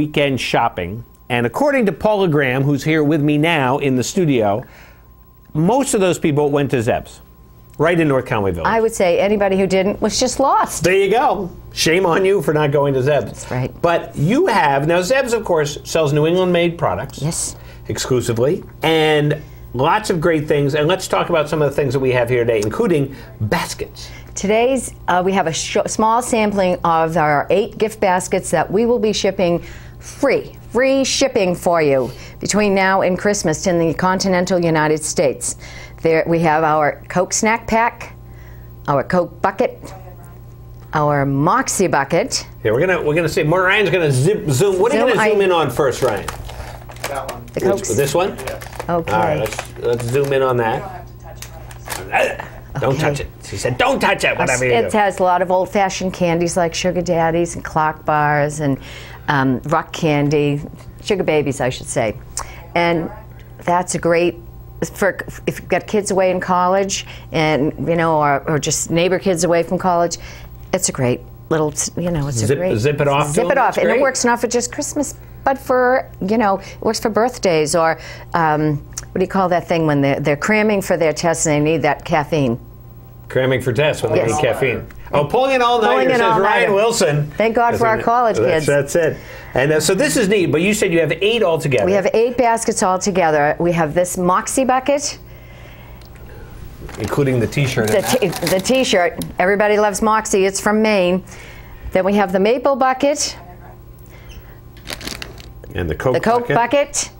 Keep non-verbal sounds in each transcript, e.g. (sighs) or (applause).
weekend shopping. And according to Paula Graham, who's here with me now in the studio, most of those people went to Zeb's, right in North Conway Village. I would say anybody who didn't was just lost. There you go. Shame on you for not going to Zeb's. That's right. But you have now. Zeb's, of course, sells New England-made products. Yes. Exclusively, and lots of great things. And let's talk about some of the things that we have here today, including baskets. Today's, uh, we have a sh- small sampling of our eight gift baskets that we will be shipping free, free shipping for you between now and Christmas in the continental United States. There, we have our Coke snack pack, our Coke bucket, our Moxie bucket. Yeah, we're gonna we're gonna see. More Ryan's gonna zip zoom. What are you gonna zoom I- in on first, Ryan? That one. The Coke. this one. Okay. All right, let's let's zoom in on You that. don't have to touch it. right. Don't Okay. touch it. She said, "Don't touch it." Whatever you It do. has a lot of old-fashioned candies like sugar daddies and Clark bars and um, rock candy, sugar babies, I should say. And that's a great for if you've got kids away in college and you know, or, or just neighbor kids away from college. It's a great little, you know, it's Zip- a great zip it off Zip it off, and great. it works not for just Christmas, but for you know, it works for birthdays or. Um, what do you call that thing when they're, they're cramming for their tests and they need that caffeine? Cramming for tests when they Yes. need caffeine. Oh, pulling an all an says Ryan all-nighter. Wilson. Thank God for our college that's, kids. That's it. And uh, so this is neat. But you said you have eight altogether. We have eight baskets all together. We have this Moxie bucket, including the T-shirt. the, t-shirt. Everybody loves Moxie. It's from Maine. Then we have the maple bucket, and the Coke. the Coke bucket.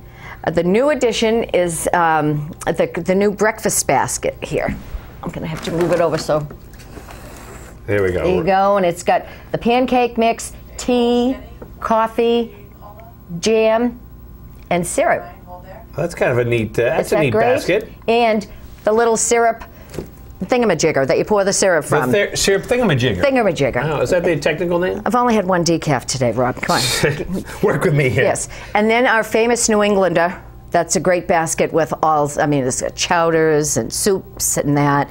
Uh, the new addition is um, the, the new breakfast basket here. I'm going to have to move it over so There we go. there you go. And it's got the pancake mix, tea, coffee, jam, and syrup. That's kind of a neat. Uh, that's Is a neat great? basket. And the little syrup thingamajigger that you pour the syrup The from. ther- syrup thingamajigger. Thingamajigger. Oh, is that the technical name? I've only had one decaf today, Rob. Come on. (laughs) Work with me here. yes. And then our famous New Englander. That's a great basket with all, I mean, it's got chowders and soups and that.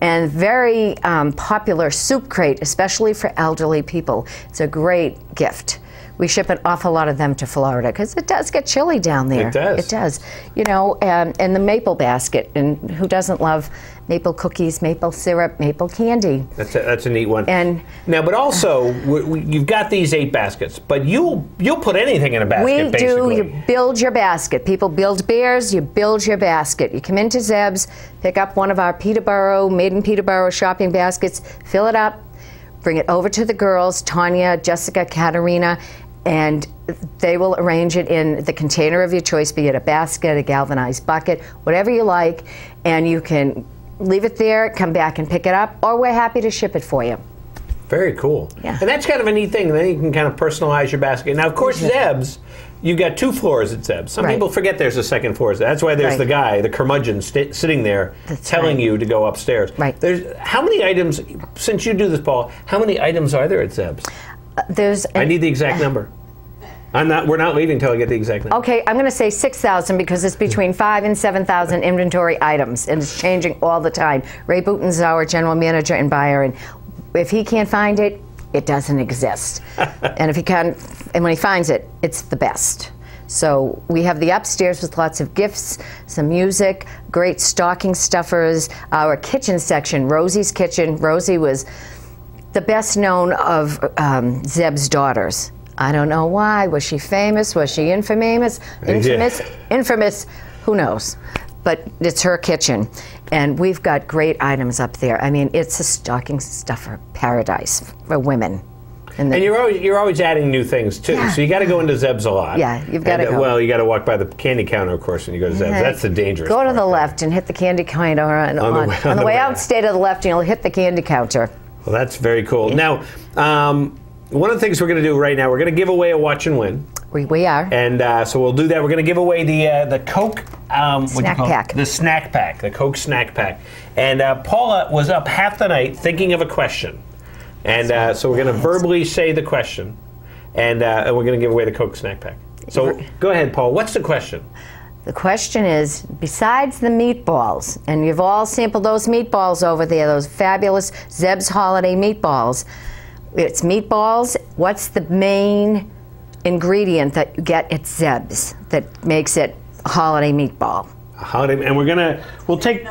And very um, popular soup crate, especially for elderly people. It's a great gift. We ship an awful lot of them to Florida because it does get chilly down there. It does. It does. You know, um, and the maple basket. And who doesn't love maple cookies, maple syrup, maple candy? That's a, that's a neat one. And- now, but also we, we, you've got these eight baskets, but you'll you'll put anything in a basket. We do. You build your basket. People build bears. You build your basket. You come into Zeb's, pick up one of our Peterborough, made in Peterborough shopping baskets, fill it up, bring it over to the girls, Tanya, Jessica, Katerina, and they will arrange it in the container of your choice, be it a basket, a galvanized bucket, whatever you like, and you can leave it there, come back and pick it up, or we're happy to ship it for you. Very cool. Yeah. And that's kind of a neat thing. Then you can kind of personalize your basket. Now, of course, Zeb's, you've got two floors at Zeb's. Some Right. people forget there's a second floor. That's why there's Right. the guy, the curmudgeon, sitting there That's telling right. you to go upstairs. Right. There's how many items? Since you do this, Paul, how many items are there at Zeb's? Uh, There's I need the exact (sighs) number. I'm not. We're not leaving until I get the exact number. Okay, I'm going to say 6,000 because it's between 5 and 7,000 inventory items and it's changing all the time. Ray Booton's our general manager and buyer and if he can't find it, it doesn't exist. (laughs) and if he can and when he finds it, it's the best. So we have the upstairs with lots of gifts, some music, great stocking stuffers, our kitchen section, Rosie's Kitchen. Rosie was the best known of um, Zeb's daughters. I don't know why. Was she famous? Was she infamous? Infamous? Infamous? Who knows? But it's her kitchen. And we've got great items up there. I mean, it's a stocking stuffer paradise for women. And, And you're always you're always adding new things too. Yeah. So you got to go into Zeb's a lot. Yeah, you've gotta uh, go. Well, you got to walk by the candy counter, of course, and you go to Zeb's. That's the dangerous. Go to the there. left and hit the candy counter. And On on, the way- on the way out. out, stay to the left and you'll hit the candy counter. Well, that's very cool. Now, um, one of the things we're going to do right now, we're going to give away a watch and win, We, we are. and uh, so we'll do that. We're going to give away the uh, the Coke um, Snack call it? pack. the snack pack, the Coke snack pack. And uh, Paula was up half the night thinking of a question, and uh, so we're going to verbally say the question, and, uh, and we're going to give away the Coke snack pack. So go ahead, Paul. What's the question? The question is besides the meatballs, and you've all sampled those meatballs over there, those fabulous Zeb's Holiday meatballs. It's meatballs. What's the main ingredient that you get at Zeb's that makes it a holiday meatball? Holiday, and we're gonna we'll take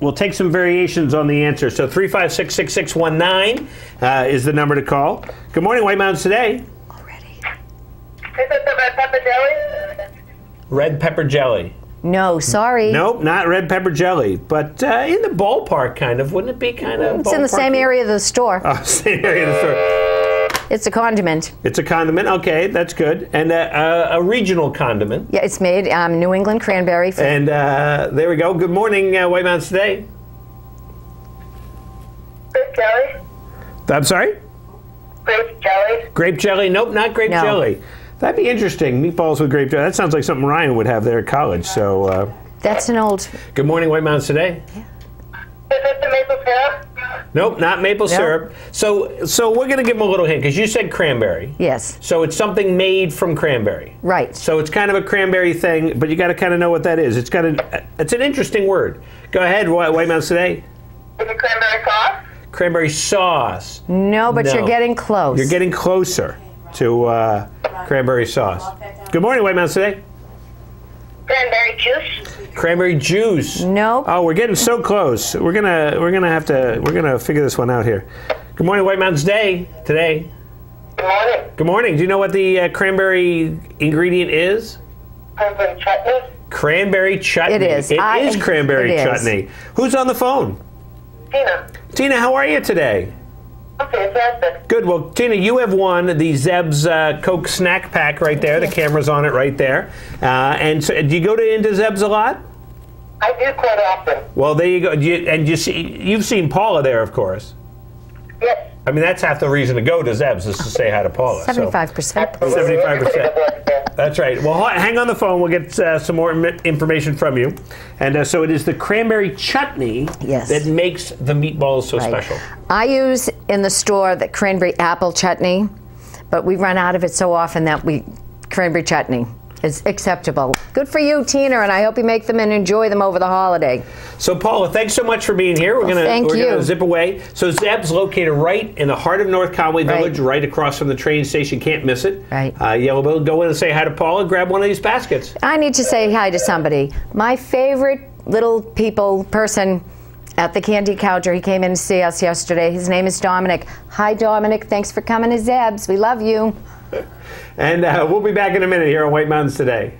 we'll take some variations on the answer. So three five six six six one nine uh, is the number to call. Good morning, White Mountains today. Already. Is it the red pepper jelly? Red pepper jelly. No, sorry. Nope, not red pepper jelly, but uh, in the ballpark, kind of. Wouldn't it be kind of? It's in the same area of the store. Oh, (laughs) same area of the store. It's a condiment. It's a condiment. Okay, that's good, and uh, a, a regional condiment. Yeah, it's made um, New England cranberry. For, And uh, there we go. Good morning, uh, White Mountains today. Grape jelly? I'm sorry. Grape jelly? Grape jelly? Nope, not grape No. jelly. That'd be interesting. Meatballs with grape jelly. That sounds like something Ryan would have there at college. So, uh, That's an old. good morning, White Mountains today. Is it the maple syrup? Nope, not maple No. syrup. So, so we're gonna give them a little hint because you said cranberry. Yes. So it's something made from cranberry. Right. So it's kind of a cranberry thing, but you got to kind of know what that is. It's got a, it's an interesting word. Go ahead, White White Mountains today. Is it cranberry sauce? Cranberry sauce. No, but No. you're getting close. You're getting closer to uh, cranberry sauce. Good morning, White Mountains today. Cranberry juice? Cranberry juice. Nope. Oh, we're getting so close. We're gonna we're gonna have to we're gonna figure this one out here. Good morning, White Mountains Day today. Good morning. Good morning. Do you know what the uh, cranberry ingredient is? Cranberry chutney? Cranberry chutney. It is. It I- is cranberry it is. chutney. Who's on the phone? Tina. Tina, how are you today? Fantastic. Good. Well, Tina, you have won the Zeb's uh, Coke snack pack right there. The camera's on it right there. Uh, and so, do you go to into Zeb's a lot? I do quite often. Well, there you go. You, and you see, you've seen Paula there, of course. Yes. I mean, that's half the reason to go to Zeb's is to say hi to Paula. 75%. 75%. That's right. Well, hang on the phone. We'll get uh, some more information from you. And uh, so it is the cranberry chutney Yes. that makes the meatballs so Right. special. I use in the store the cranberry apple chutney, but we run out of it so often that we cranberry chutney is acceptable. Good for you, Tina, and I hope you make them and enjoy them over the holiday. So, Paula, thanks so much for being here. We're gonna thank we're gonna you. zip away. So, Zeb's located right in the heart of North Conway Right. Village, right across from the train station. Can't miss it. Right. Uh, Yellow Bill, go in and say hi to Paula. Grab one of these baskets. I need to say hi to somebody. My favorite little people person at the Candy Counter. He came in to see us yesterday. His name is Dominic. Hi, Dominic. Thanks for coming to Zeb's. We love you. And uh, we'll be back in a minute here on White Mountains today.